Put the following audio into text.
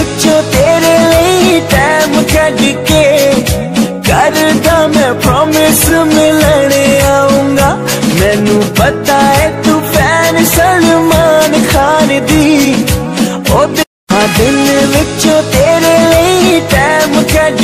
ਵਿੱਚੋਂ ਤੇਰੇ ਲਈ ਟਾਈਮ ਕੱਢ ਕੇ ਕਰਦਾ ਮੈਂ ਪ੍ਰੋਮਿਸ ਮਿਲਣ ਆਉਂਗਾ ਮੈਨੂੰ ਪਤਾ ਹੈ ਤੂੰ ਫੈਨ ਸਲਮਾਨ ਖਾਨ ਦੀ ਉਹ ਦਿਨ ਵਿੱਚੋਂ ਤੇਰੇ ਲਈ ਟਾਈਮ ਕੱਢ